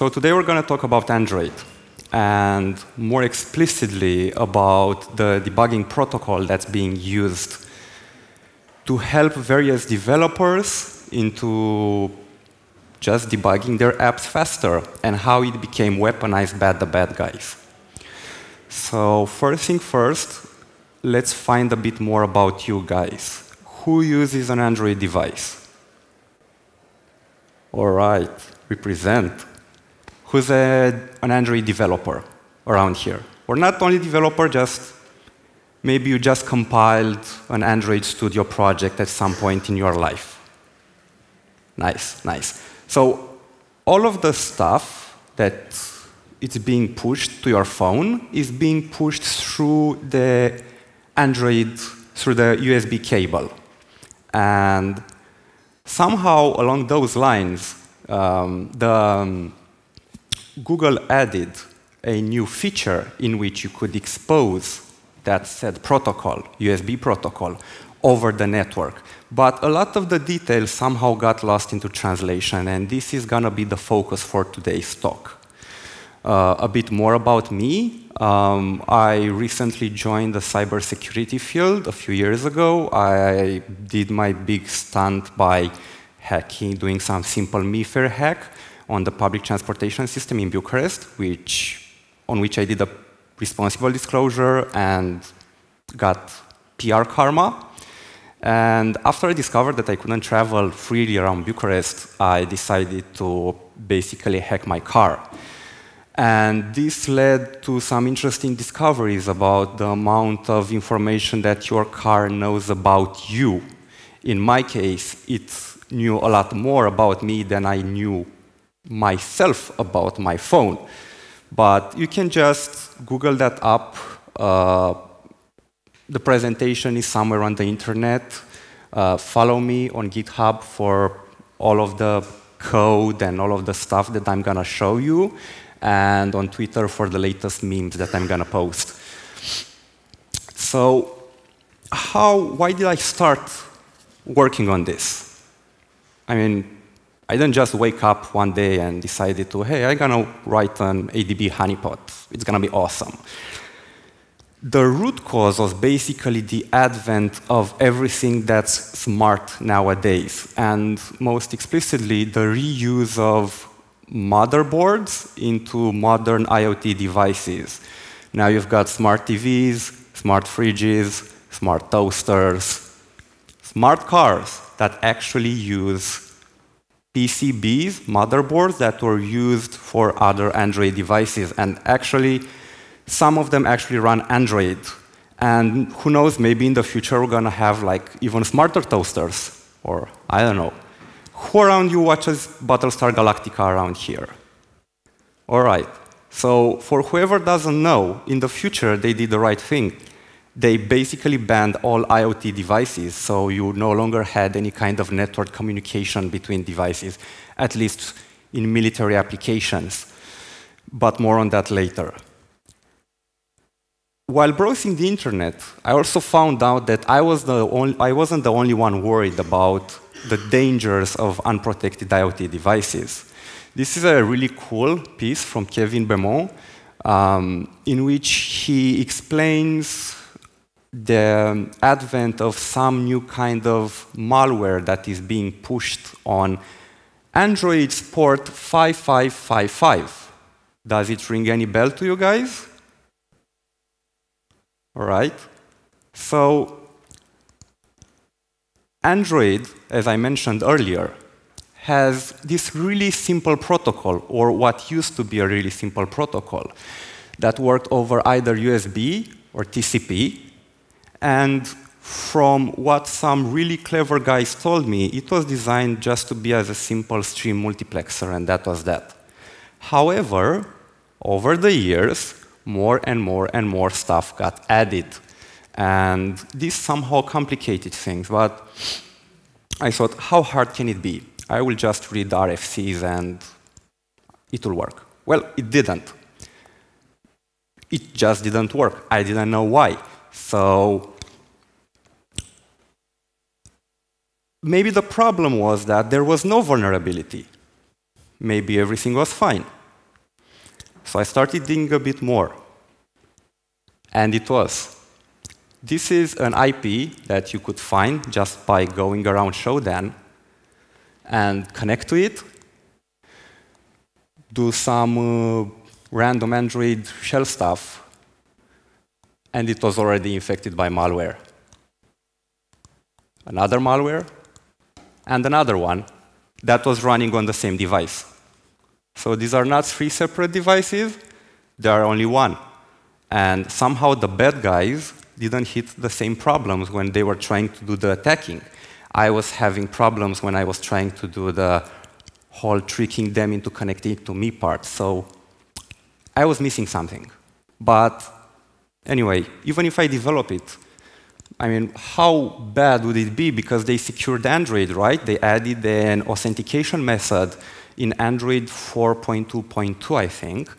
So today we're going to talk about Android and more explicitly about the debugging protocol that's being used to help various developers into just debugging their apps faster and how it became weaponized by the bad guys. So first thing first, let's find a bit more about you guys. Who uses an Android device? All right, represent. Who's a, an Android developer around here? Or not only developer, just maybe you just compiled an Android Studio project at some point in your life. Nice, nice. So all of the stuff that it's being pushed to your phone is being pushed through the Android, through the USB cable. And somehow along those lines, um, the, um, Google added a new feature in which you could expose that said protocol, USB protocol, over the network. But a lot of the details somehow got lost into translation, and this is going to be the focus for today's talk. Uh, a bit more about me. Um, I recently joined the cybersecurity field a few years ago. I did my big stunt by hacking, doing some simple MIFARE hack on the public transportation system in Bucharest, which, on which I did a responsible disclosure and got PR karma. And after I discovered that I couldn't travel freely around Bucharest, I decided to basically hack my car. And this led to some interesting discoveries about the amount of information that your car knows about you. In my case, it knew a lot more about me than I knew myself about my phone. But you can just Google that up. Uh, the presentation is somewhere on the internet. Uh, follow me on GitHub for all of the code and all of the stuff that I'm going to show you and on Twitter for the latest memes that I'm going to post. So how, why did I start working on this? I mean, I didn't just wake up one day and decided to, hey, I'm going to write an ADB honeypot. It's going to be awesome. The root cause was basically the advent of everything that's smart nowadays, and most explicitly, the reuse of motherboards into modern IoT devices. Now you've got smart TVs, smart fridges, smart toasters, smart cars that actually use PCBs, motherboards that were used for other Android devices. And actually, some of them actually run Android. And who knows, maybe in the future we're going to have like even smarter toasters, or I don't know. Who around you watches Battlestar Galactica around here? All right. So for whoever doesn't know, in the future they did the right thing. They basically banned all IoT devices, so you no longer had any kind of network communication between devices, at least in military applications. But more on that later. While browsing the internet, I also found out that I, was the only, I wasn't the only one worried about the dangers of unprotected IoT devices. This is a really cool piece from Kevin Beaumont, um, in which he explains the advent of some new kind of malware that is being pushed on Android's port 5555. Does it ring any bell to you guys? All right. So Android, as I mentioned earlier, has this really simple protocol, or what used to be a really simple protocol, that worked over either USB or TCP. And from what some really clever guys told me, it was designed just to be as a simple stream multiplexer, and that was that. However, over the years, more and more and more stuff got added and this somehow complicated things, but I thought, how hard can it be? I will just read RFCs and it will work. Well, it didn't. It just didn't work. I didn't know why. So maybe the problem was that there was no vulnerability. Maybe everything was fine. So I started digging a bit more. And it was. This is an IP that you could find just by going around Shodan and connect to it, do some uh, random Android shell stuff, and it was already infected by malware. Another malware, and another one that was running on the same device. So these are not three separate devices, they are only one. And somehow the bad guys didn't hit the same problems when they were trying to do the attacking. I was having problems when I was trying to do the whole tricking them into connecting to me part. So I was missing something. But anyway, even if I develop it, I mean, how bad would it be? Because they secured Android, right? They added an authentication method in Android 4.2.2, I think.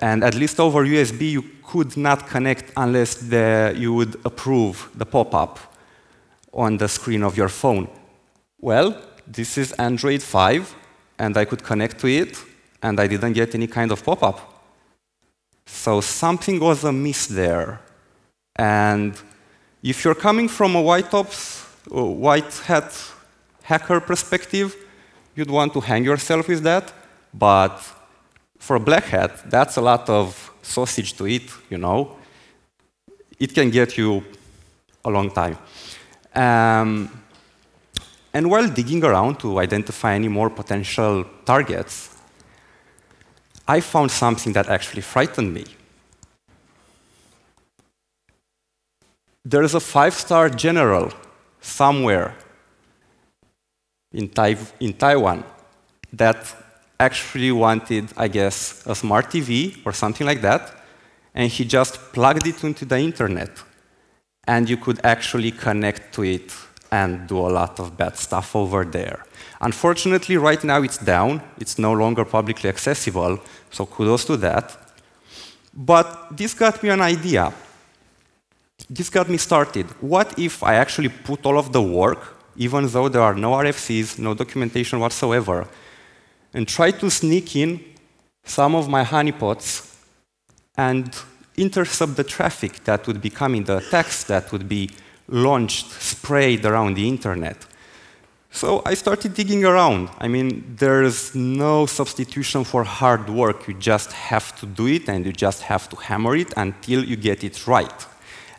And at least over USB, you could not connect unless the, you would approve the pop-up on the screen of your phone. Well, this is Android 5, and I could connect to it, and I didn't get any kind of pop-up. So something was amiss there. And if you're coming from a white ops, white hat hacker perspective, you'd want to hang yourself with that. But for a black hat, that's a lot of sausage to eat, you know. It can get you a long time. Um, and while digging around to identify any more potential targets, I found something that actually frightened me. There is a five-star general somewhere in, tai in Taiwan that actually wanted, I guess, a smart TV or something like that, and he just plugged it into the internet, and you could actually connect to it and do a lot of bad stuff over there. Unfortunately, right now it's down. It's no longer publicly accessible, so kudos to that. But this got me an idea. This got me started. What if I actually put all of the work, even though there are no RFCs, no documentation whatsoever, and try to sneak in some of my honeypots and intercept the traffic that would be coming, the attacks that would be launched, sprayed around the internet. So I started digging around. I mean, there's no substitution for hard work. You just have to do it and you just have to hammer it until you get it right.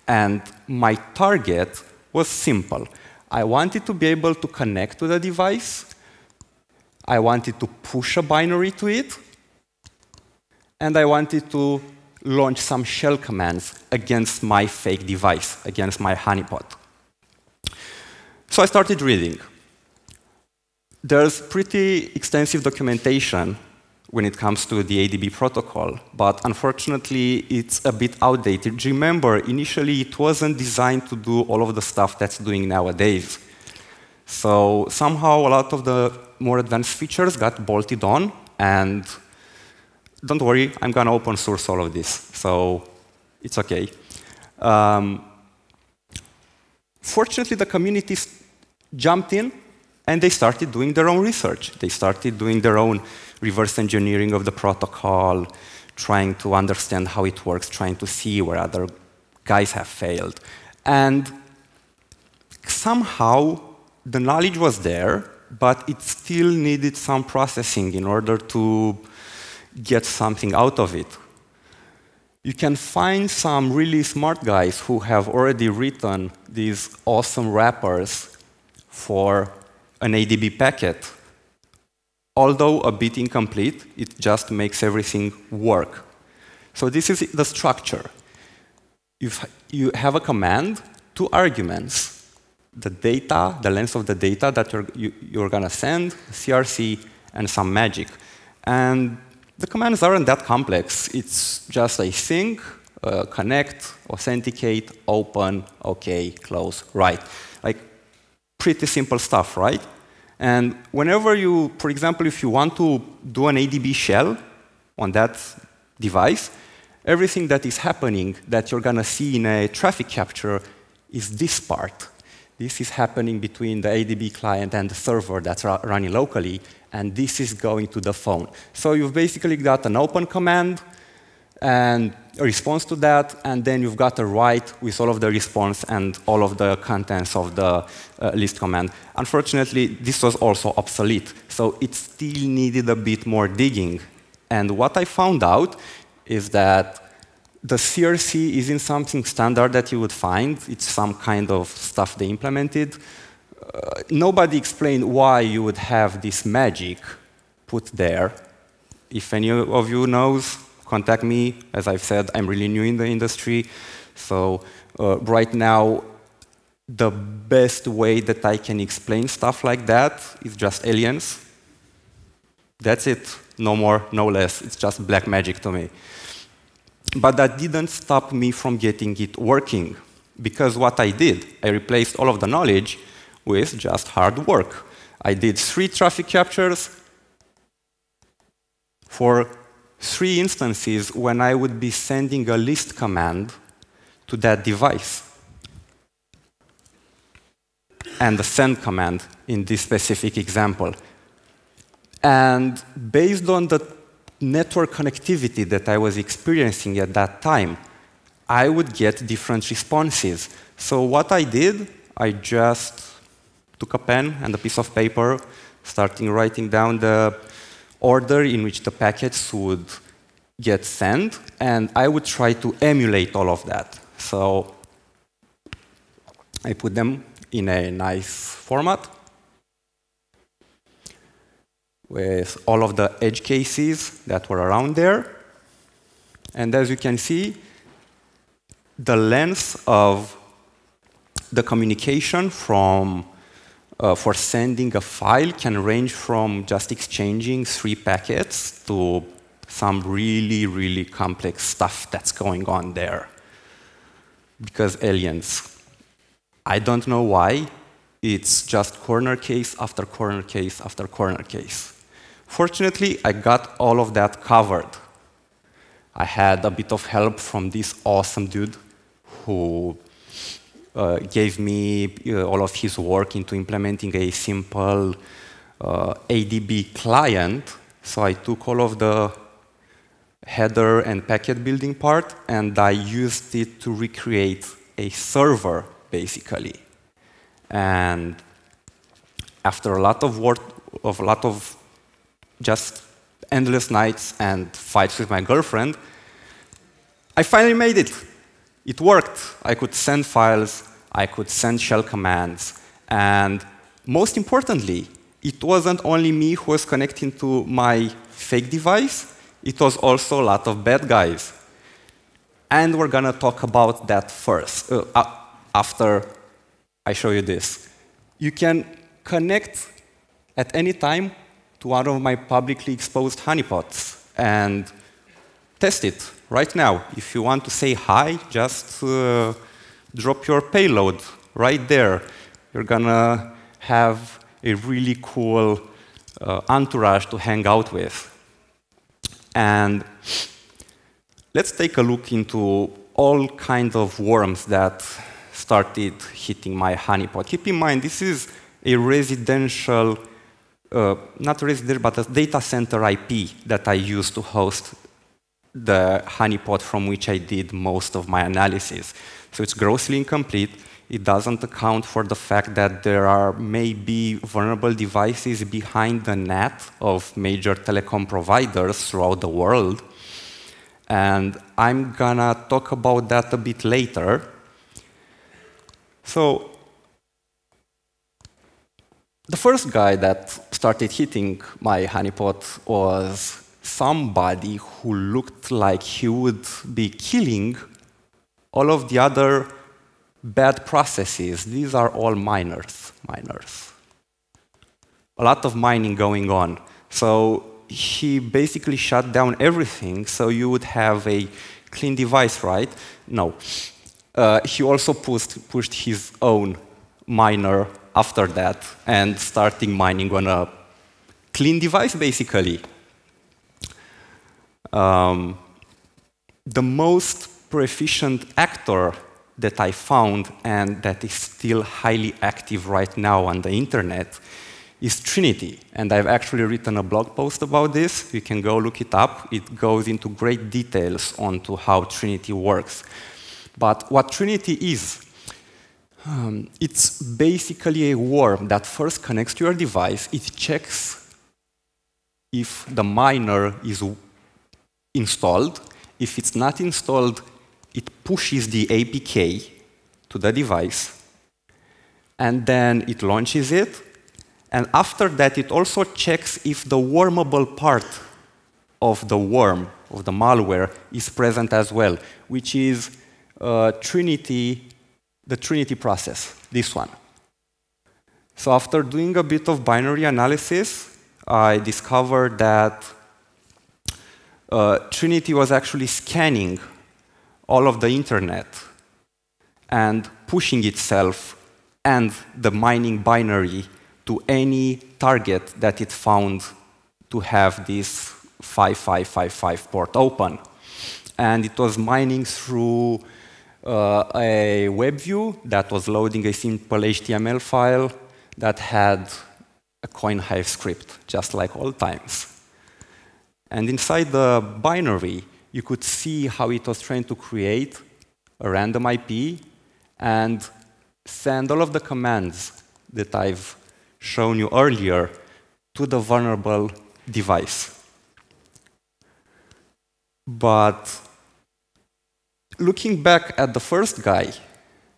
And my target was simple. I wanted to be able to connect to the device I wanted to push a binary to it, and I wanted to launch some shell commands against my fake device, against my honeypot. So I started reading. There's pretty extensive documentation when it comes to the ADB protocol, but unfortunately it's a bit outdated. Remember, initially it wasn't designed to do all of the stuff that's doing nowadays. So somehow a lot of the more advanced features got bolted on, and don't worry, I'm going to open source all of this, so it's OK. Um, fortunately, the community jumped in, and they started doing their own research. They started doing their own reverse engineering of the protocol, trying to understand how it works, trying to see where other guys have failed. And somehow, the knowledge was there, but it still needed some processing in order to get something out of it. You can find some really smart guys who have already written these awesome wrappers for an ADB packet. Although a bit incomplete, it just makes everything work. So this is the structure. You've, you have a command, two arguments, the data, the length of the data that you're, you, you are going to send, CRC, and some magic. And the commands aren't that complex. It's just a sync, uh, connect, authenticate, open, OK, close, write. Like pretty simple stuff, right? And whenever you, for example, if you want to do an ADB shell on that device, everything that is happening that you're going to see in a traffic capture is this part. This is happening between the ADB client and the server that's running locally, and this is going to the phone. So you've basically got an open command, and a response to that, and then you've got a write with all of the response and all of the contents of the uh, list command. Unfortunately, this was also obsolete, so it still needed a bit more digging. And what I found out is that the CRC isn't something standard that you would find. It's some kind of stuff they implemented. Nobody explained why you would have this magic put there. If any of you knows, contact me. As I've said, I'm really new in the industry. So uh, right now, the best way that I can explain stuff like that is just aliens. That's it. No more, no less. It's just black magic to me. But that didn't stop me from getting it working. Because what I did, I replaced all of the knowledge with just hard work. I did three traffic captures for three instances when I would be sending a list command to that device. And the send command in this specific example. And based on the network connectivity that I was experiencing at that time, I would get different responses. So what I did, I just took a pen and a piece of paper, starting writing down the order in which the packets would get sent, and I would try to emulate all of that. So I put them in a nice format with all of the edge cases that were around there. And as you can see, the length of the communication from uh, for sending a file can range from just exchanging three packets to some really, really complex stuff that's going on there. Because aliens, I don't know why, it's just corner case after corner case after corner case. Fortunately, I got all of that covered. I had a bit of help from this awesome dude who uh, gave me uh, all of his work into implementing a simple uh, ADB client. So I took all of the header and packet building part, and I used it to recreate a server, basically. And after a lot of work, of a lot of just endless nights and fights with my girlfriend, I finally made it. It worked. I could send files, I could send shell commands, and most importantly, it wasn't only me who was connecting to my fake device, it was also a lot of bad guys. And we're gonna talk about that first, uh, after I show you this. You can connect at any time to one of my publicly exposed honeypots and test it right now. If you want to say hi, just uh, drop your payload right there. You're gonna have a really cool uh, entourage to hang out with. And let's take a look into all kinds of worms that started hitting my honeypot. Keep in mind, this is a residential, uh, not residential, but a data center IP that I use to host the honeypot from which I did most of my analysis. So it's grossly incomplete. It doesn't account for the fact that there are maybe vulnerable devices behind the net of major telecom providers throughout the world. And I'm gonna talk about that a bit later. So, the first guy that started hitting my honeypot was somebody who looked like he would be killing all of the other bad processes, these are all miners, miners. A lot of mining going on. So he basically shut down everything, so you would have a clean device, right? No. Uh, he also pushed, pushed his own miner after that and starting mining on a clean device, basically. Um, the most proficient actor that I found and that is still highly active right now on the internet is Trinity. And I've actually written a blog post about this. You can go look it up. It goes into great details onto how Trinity works. But what Trinity is, um, it's basically a worm that first connects to your device. It checks if the miner is installed. If it's not installed, it pushes the APK to the device. And then it launches it. And after that, it also checks if the wormable part of the worm, of the malware, is present as well, which is uh, Trinity, the Trinity process, this one. So after doing a bit of binary analysis, I discovered that uh, Trinity was actually scanning all of the internet and pushing itself and the mining binary to any target that it found to have this 5555 port open. And it was mining through uh, a web view that was loading a simple HTML file that had a CoinHive script, just like old times. And inside the binary, you could see how it was trying to create a random IP and send all of the commands that I've shown you earlier to the vulnerable device. But looking back at the first guy,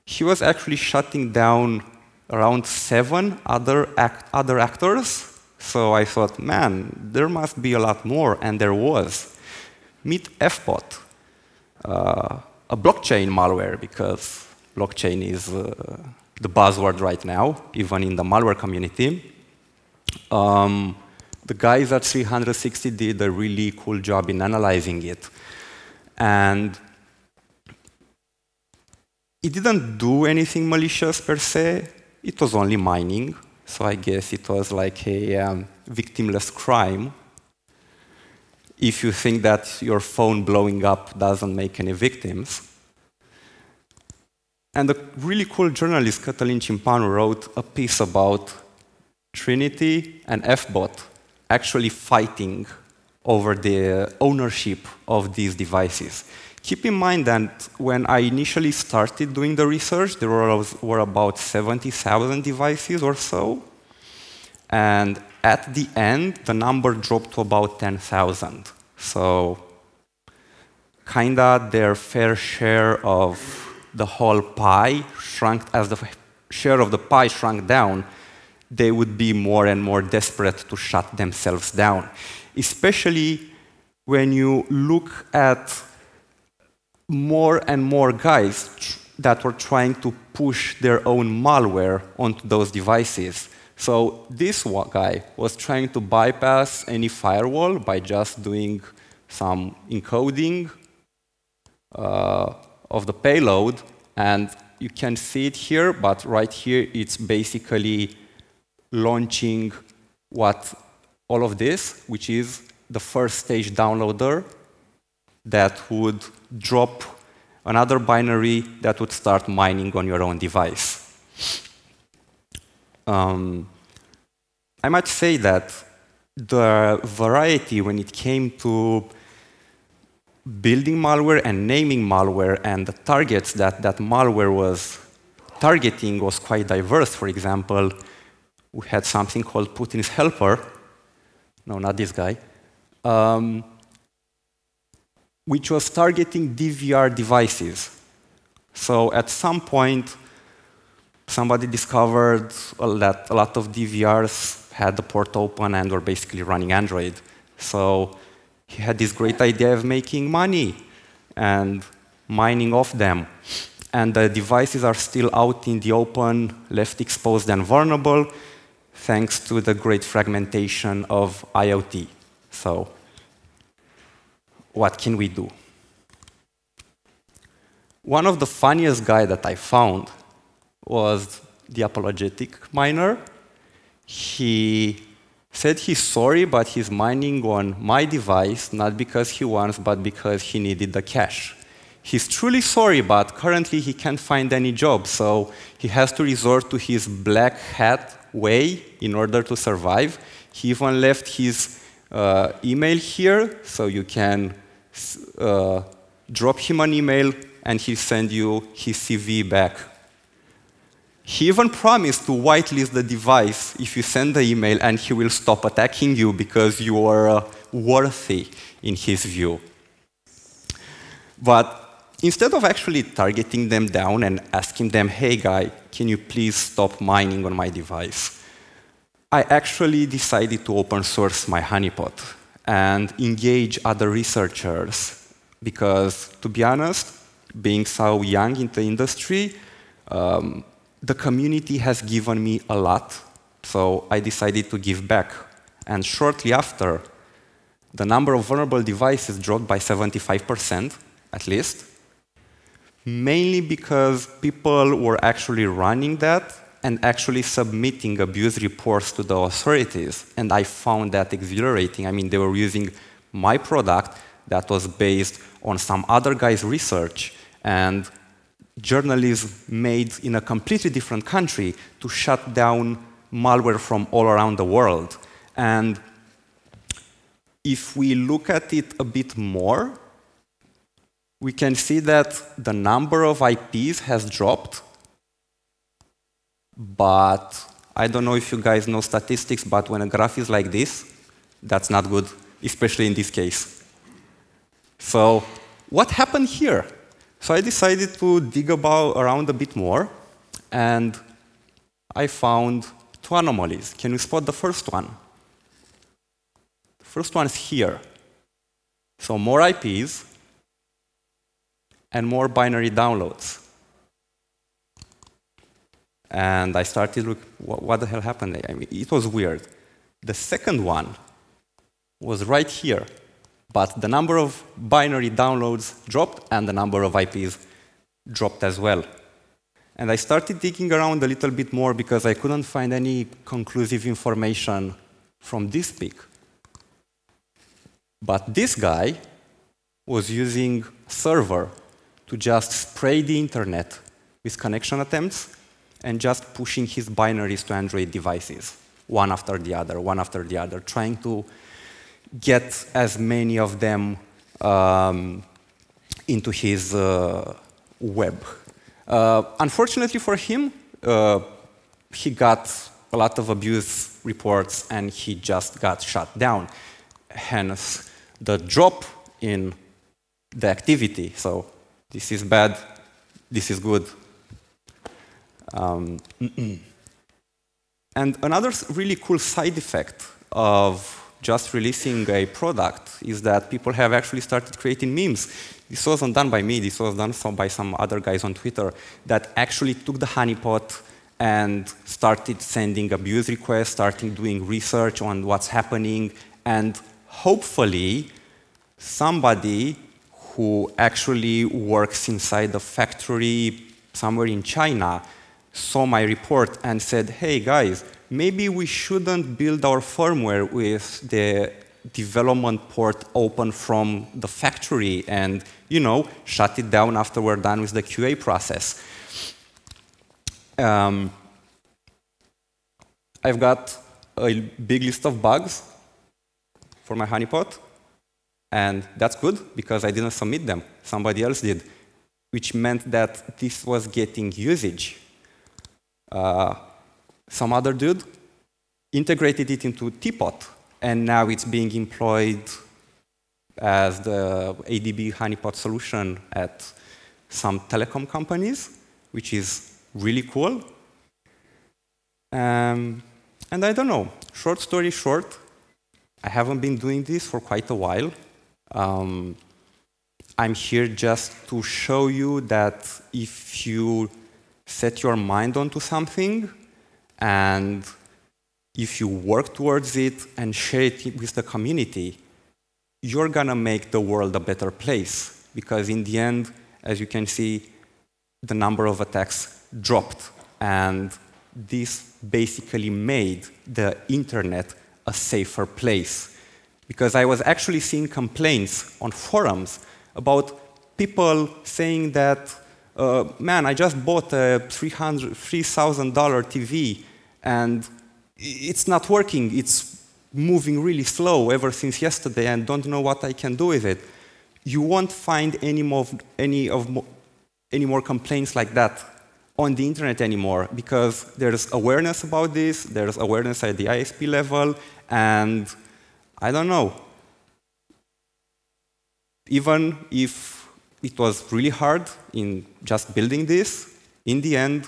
he was actually shutting down around seven other, act other actors. So I thought, man, there must be a lot more, and there was. Meet FBot, uh, a blockchain malware, because blockchain is uh, the buzzword right now, even in the malware community. Um, the guys at 360 did a really cool job in analyzing it. And it didn't do anything malicious per se. It was only mining. So I guess it was like a um, victimless crime. If you think that your phone blowing up doesn't make any victims. And a really cool journalist, Cătălin Cimpanu, wrote a piece about Trinity and FBot actually fighting over the ownership of these devices. Keep in mind that when I initially started doing the research, there were, were about 70,000 devices or so. And at the end, the number dropped to about 10,000. So, kinda their fair share of the whole pie shrunk, as the share of the pie shrunk down, they would be more and more desperate to shut themselves down. Especially when you look at more and more guys that were trying to push their own malware onto those devices. So this guy was trying to bypass any firewall by just doing some encoding uh, of the payload. And you can see it here, but right here it's basically launching what all of this, which is the first stage downloader that would drop another binary that would start mining on your own device. Um, I might say that the variety when it came to building malware and naming malware and the targets that that malware was targeting was quite diverse. For example, we had something called Putin's helper. No, not this guy. Um, which was targeting DVR devices. So at some point, somebody discovered that a lot of DVRs had the port open and were basically running Android. So he had this great idea of making money and mining off them. And the devices are still out in the open, left exposed and vulnerable, thanks to the great fragmentation of IoT. So what can we do? One of the funniest guy that I found was the apologetic miner. He said he's sorry, but he's mining on my device, not because he wants, but because he needed the cash. He's truly sorry, but currently he can't find any job, so he has to resort to his black hat way in order to survive. He even left his uh, email here, so you can uh, drop him an email and he'll send you his CV back. He even promised to whitelist the device if you send the email and he will stop attacking you because you are uh, worthy in his view. But instead of actually targeting them down and asking them, hey guy, can you please stop mining on my device? I actually decided to open source my honeypot and engage other researchers because, to be honest, being so young in the industry, um, the community has given me a lot, so I decided to give back. And shortly after, the number of vulnerable devices dropped by 75%, at least, mainly because people were actually running that and actually submitting abuse reports to the authorities. And I found that exhilarating. I mean, they were using my product that was based on some other guy's research and journalism made in a completely different country to shut down malware from all around the world. And if we look at it a bit more, we can see that the number of IPs has dropped, but I don't know if you guys know statistics, but when a graph is like this, that's not good, especially in this case. So what happened here? So I decided to dig about around a bit more, and I found two anomalies. Can you spot the first one? The first one is here. So more IPs and more binary downloads. And I started look, what, the hell happened? I mean, it was weird. The second one was right here. But the number of binary downloads dropped and the number of IPs dropped as well. And I started digging around a little bit more because I couldn't find any conclusive information from this peak. But this guy was using server to just spray the internet with connection attempts and just pushing his binaries to Android devices, one after the other, one after the other, trying to get as many of them um, into his uh, web. Uh, unfortunately for him, uh, he got a lot of abuse reports and he just got shut down. Hence, the drop in the activity. So this is bad, this is good. Um, and another really cool side effect of just releasing a product is that people have actually started creating memes. This wasn't done by me, this was done by some other guys on Twitter that actually took the honeypot and started sending abuse requests, starting doing research on what's happening, and hopefully somebody who actually works inside the factory somewhere in China saw my report and said, hey guys, maybe we shouldn't build our firmware with the development port open from the factory and, you know, shut it down after we're done with the QA process. Um, I've got a big list of bugs for my honeypot, and that's good because I didn't submit them. Somebody else did, which meant that this was getting usage. Uh, some other dude integrated it into T-Pot, and now it's being employed as the ADB honeypot solution at some telecom companies, which is really cool. Um, and I don't know, short story short, I haven't been doing this for quite a while. Um, I'm here just to show you that if you set your mind onto something, and if you work towards it and share it with the community, you're gonna make the world a better place. Because in the end, as you can see, the number of attacks dropped. And this basically made the internet a safer place. Because I was actually seeing complaints on forums about people saying that, uh, man, I just bought a $3,000 TV and it's not working. It's moving really slow ever since yesterday and don't know what I can do with it. You won't find any more, any, of, any more complaints like that on the internet anymore because there's awareness about this, there's awareness at the ISP level, and I don't know. Even if it was really hard in just building this, in the end,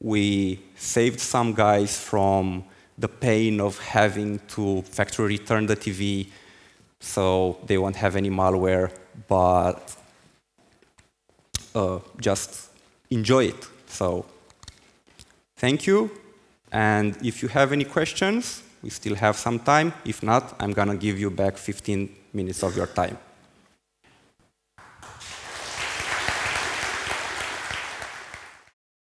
we saved some guys from the pain of having to factory return the TV so they won't have any malware, but uh, just enjoy it. So thank you. And if you have any questions, we still have some time. If not, I'm going to give you back 15 minutes of your time.